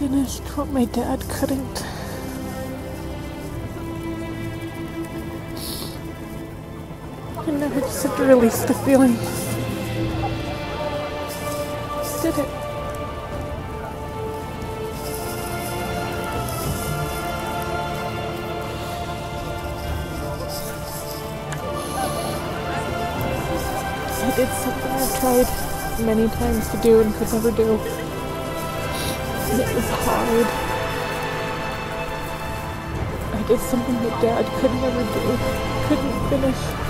finished what my dad couldn't. I I just have to release the feeling. Just did it. I did something I've tried many times to do and could never do. And it was hard. I did something that Dad could never do, couldn't finish.